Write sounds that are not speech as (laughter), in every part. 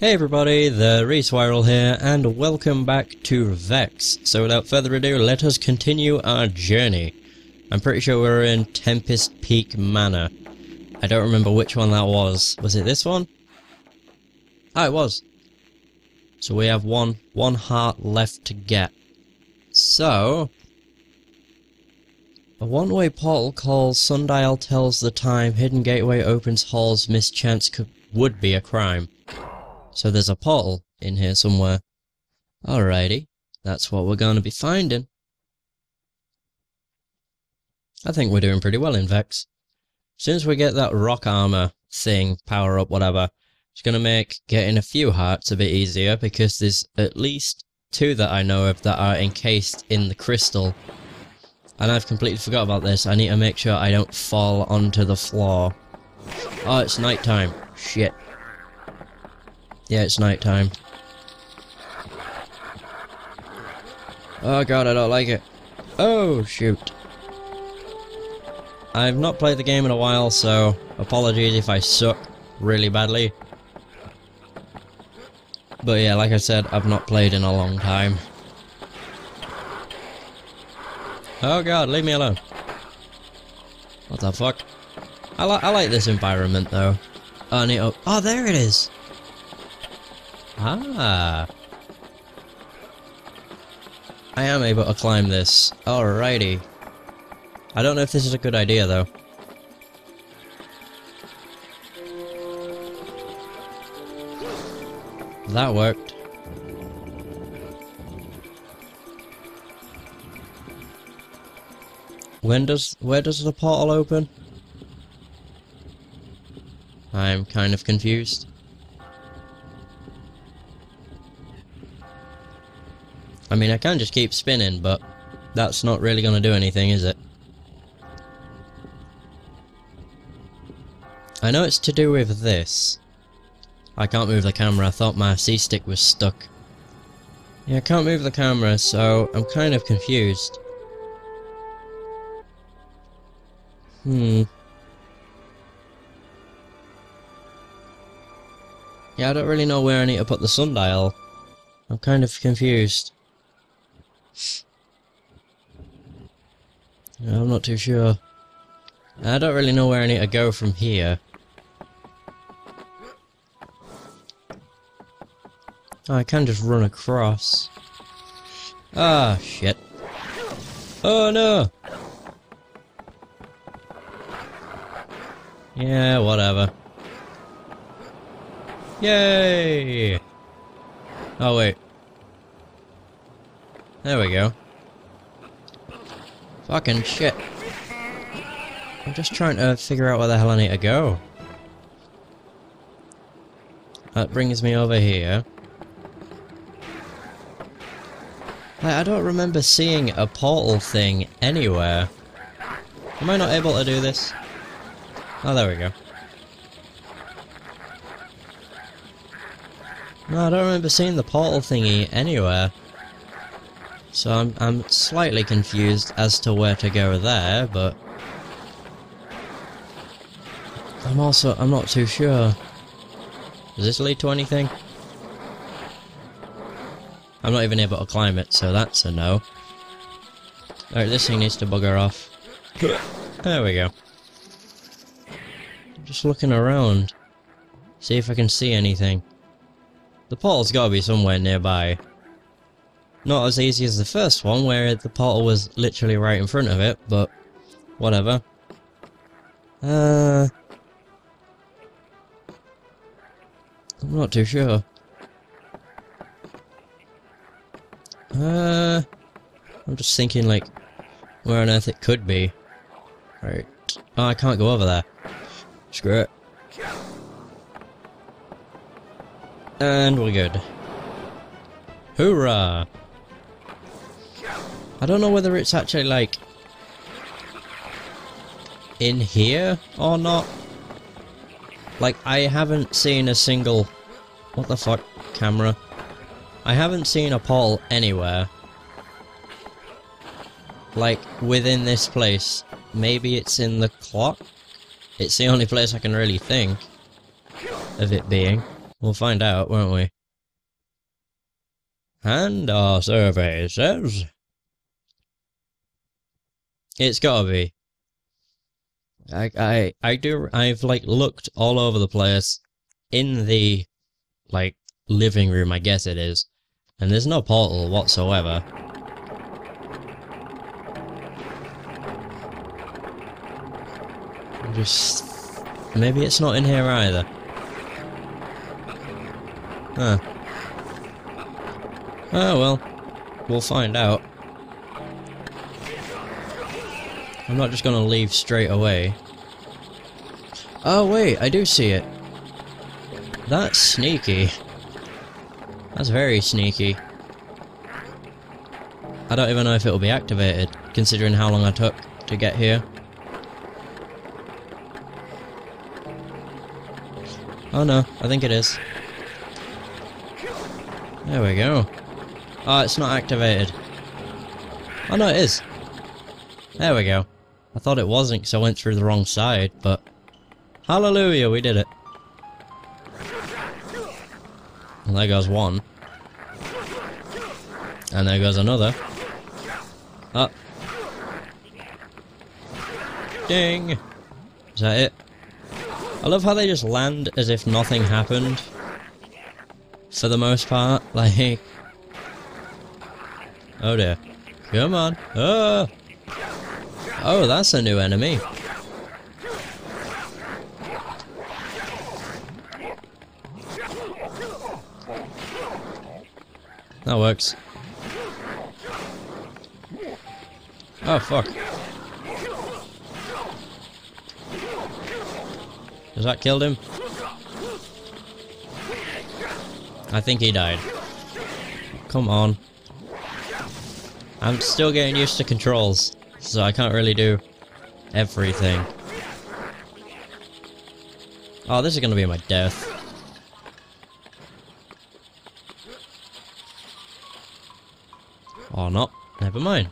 Hey everybody, the Rhys Wyrill here, and welcome back to Vexx. So without further ado, let us continue our journey. I'm pretty sure we're in Tempest Peak Manor. I don't remember which one that was. Was it this one? Ah, it was. So we have one, one heart left to get. So... A one-way portal called Sundial tells the time, Hidden Gateway opens halls, mischance could, would be a crime. So there's a portal in here somewhere. Alrighty, that's what we're going to be finding. I think we're doing pretty well in Vexx. As soon as we get that rock armor thing, power up, whatever, it's going to make getting a few hearts a bit easier because there's at least two that I know of that are encased in the crystal. And I've completely forgot about this. I need to make sure I don't fall onto the floor. Oh, it's nighttime. Shit. Yeah, it's nighttime. Oh god, I don't like it. Oh, shoot. I've not played the game in a while, so apologies if I suck really badly. But yeah, like I said, I've not played in a long time. Oh god, leave me alone. What the fuck? I, li I like this environment though. Oh, oh, there it is! Ah. I am able to climb this. Alrighty. I don't know if this is a good idea though. That worked. When does where does the portal open? I'm kind of confused. Mean, I can just keep spinning, but that's not really going to do anything, is it? I know it's to do with this. I can't move the camera, I thought my C-stick was stuck. Yeah, I can't move the camera, so I'm kind of confused. Hmm. Yeah, I don't really know where I need to put the sundial. I'm kind of confused. I'm not too sure. I don't really know where I need to go from here. Oh, I can just run across. Ah, shit. Oh no! Yeah, whatever. Yay! Oh wait. There we go. Fucking shit. I'm just trying to figure out where the hell I need to go. That brings me over here. Like, I don't remember seeing a portal thing anywhere. Am I not able to do this? Oh, there we go. No, I don't remember seeing the portal thingy anywhere. So I'm, I'm slightly confused as to where to go there, but... I'm also, I'm not too sure. Does this lead to anything? I'm not even able to climb it, so that's a no. Alright, this thing needs to bugger off. There we go. Just looking around. See if I can see anything. The portal's gotta be somewhere nearby. Not as easy as the first one, where the portal was literally right in front of it, but whatever. Uh... I'm not too sure. Uh... I'm just thinking, like, where on earth it could be. Right. Oh, I can't go over there. Screw it. And we're good. Hoorah! I don't know whether it's actually like in here or not. Like I haven't seen a single what the fuck camera. I haven't seen a portal anywhere. Like within this place. Maybe it's in the clock? It's the only place I can really think of it being. We'll find out, won't we? And our survey says... It's gotta be. I, I, I do, I've like looked all over the place in the, like, living room, I guess it is, and there's no portal whatsoever. Just, maybe it's not in here either. Huh. Oh well, we'll find out. I'm not just gonna leave straight away. Oh wait, I do see it. That's sneaky. That's very sneaky. I don't even know if it will be activated, considering how long I took to get here. Oh no, I think it is. There we go. Oh, it's not activated. Oh no, it is. There we go. I thought it wasn't because I went through the wrong side, but... Hallelujah, we did it. And there goes one. And there goes another. Up. Ding! Is that it? I love how they just land as if nothing happened. For the most part, (laughs) like... Oh dear. Come on. Oh! Oh, that's a new enemy. That works. Oh, fuck. Has that killed him? I think he died. Come on. I'm still getting used to controls, so I can't really do everything. Oh, this is gonna be my death. Oh, or not. Never mind.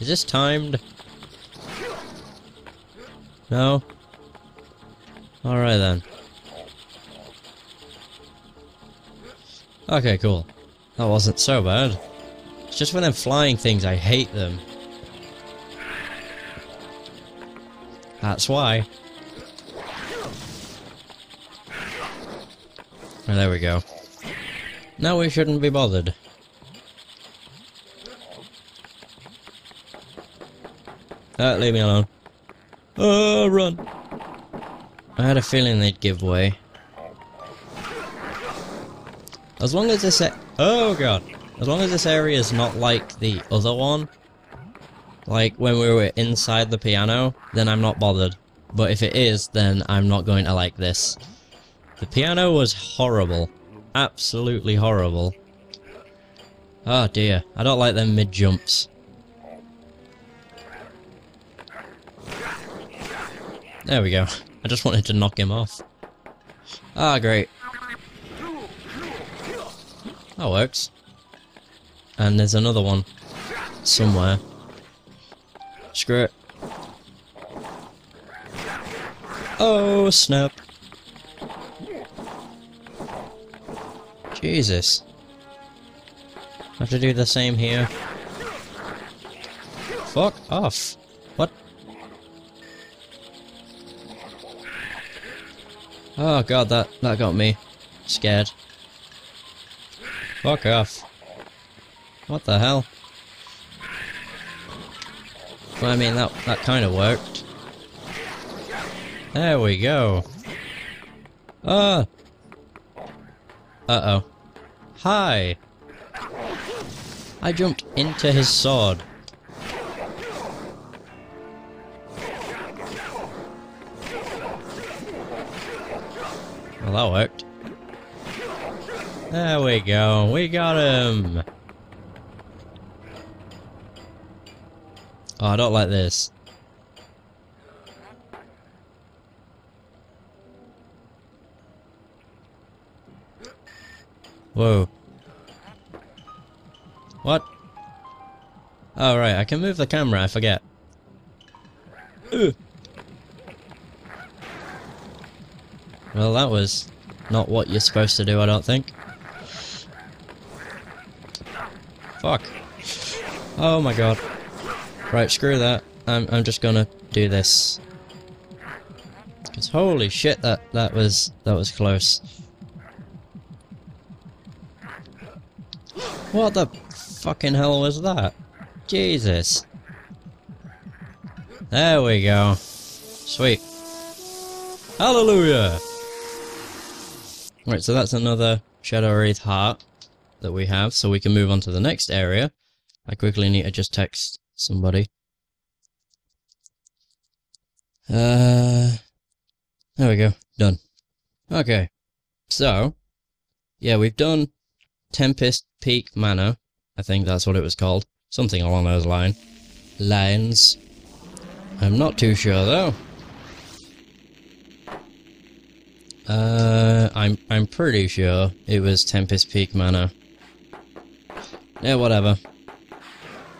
Is this timed? No? Alright then. Okay, cool. That wasn't so bad. It's just when them flying things, I hate them. That's why. There we go. Now we shouldn't be bothered. Uh, leave me alone. Oh, run! I had a feeling they'd give way. As long as this oh god, as long as this area is not like the other one, like when we were inside the piano, then I'm not bothered. But if it is, then I'm not going to like this. The piano was horrible. Absolutely horrible. Oh dear, I don't like them mid-jumps. There we go. I just wanted to knock him off. Ah, great. That works. And there's another one. Somewhere. Screw it. Oh, snap. Jesus. I have to do the same here. Fuck off. What? Oh god, that, that got me. Scared. Fuck off. What the hell? Well, I mean, that, that kind of worked. There we go. Ah! Uh-oh. Hi! I jumped into his sword. Well, that worked. There we go. We got him. Oh, I don't like this. Whoa. What? Oh, right. I can move the camera. I forget. Ugh. Well, that was not what you're supposed to do, I don't think. Fuck. Oh my god. Right, screw that. I'm, I'm just gonna do this. Cause holy shit, that, that was, that was close. What the fucking hell was that? Jesus. There we go. Sweet. Hallelujah! Right, so that's another Shadowraith heart that we have, so we can move on to the next area. I quickly need to just text somebody. Uh, there we go, done. Okay, so, yeah, we've done Tempest Peak Manor. I think that's what it was called. Something along those line. lines. I'm not too sure though. Uh, I'm I'm pretty sure it was Tempest Peak Manor. Yeah, whatever.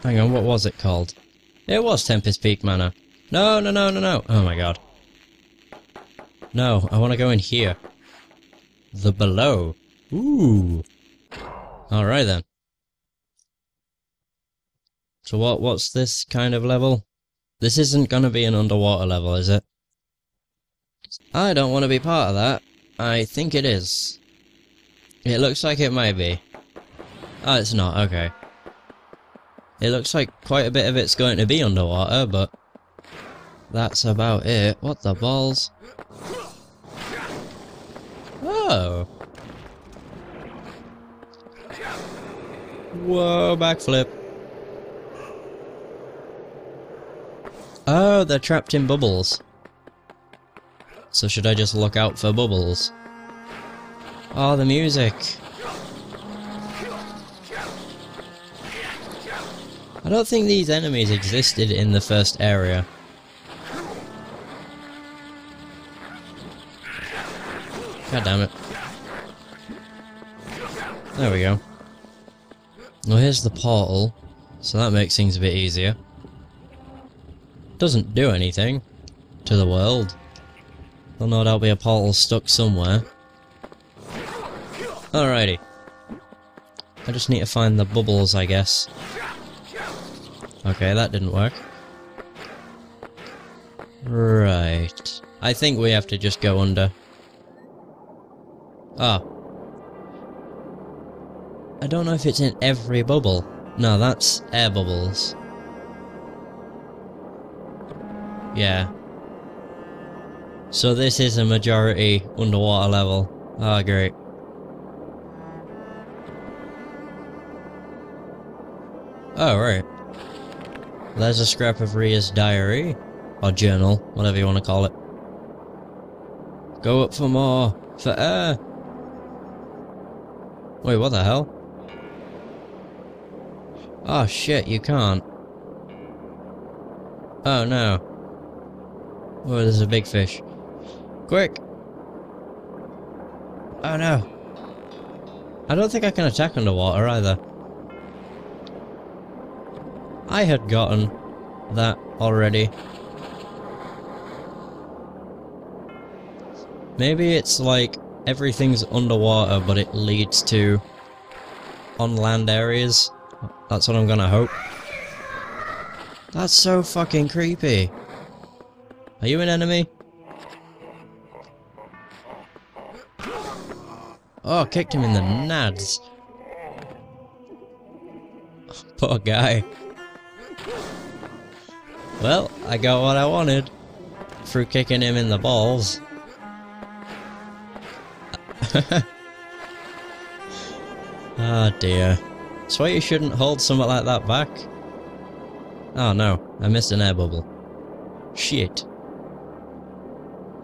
Hang on, what was it called? It was Tempest Peak Manor. No, no, no, no, no. Oh my god. No, I want to go in here. The below. Ooh. Alright then. So what? what's this kind of level? This isn't gonna be an underwater level, is it? I don't want to be part of that. I think it is. It looks like it might be. Oh, it's not, okay. It looks like quite a bit of it's going to be underwater, but... That's about it. What the balls? Oh! Whoa, backflip. Oh, they're trapped in bubbles. So should I just look out for bubbles? Oh, the music. I don't think these enemies existed in the first area. God damn it. There we go. Well, here's the portal, so that makes things a bit easier. Doesn't do anything to the world. There'll no doubt be a portal stuck somewhere. Alrighty. I just need to find the bubbles, I guess. Okay, that didn't work. Right. I think we have to just go under. Oh. I don't know if it's in every bubble. No, that's air bubbles. Yeah, so this is a majority underwater level. Ah, oh, great. Oh, right. There's a scrap of Ria's diary. Or journal, whatever you want to call it. Go up for more. For air. Wait, what the hell? Oh shit, you can't. Oh no. Oh, there's a big fish. Quick! Oh no. I don't think I can attack underwater either. I had gotten that already. Maybe it's like everything's underwater but it leads to on land areas. That's what I'm gonna hope. That's so fucking creepy. Are you an enemy? Oh, kicked him in the nads. (laughs) Poor guy. Well, I got what I wanted. Through kicking him in the balls. (laughs) Ah oh dear. That's why you shouldn't hold something like that back. Oh no, I missed an air bubble. Shit.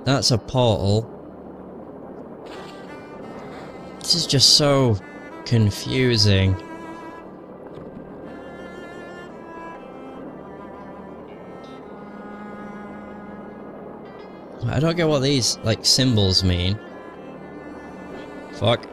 That's a portal. This is just so confusing. I don't get what these, like, symbols mean. Fuck.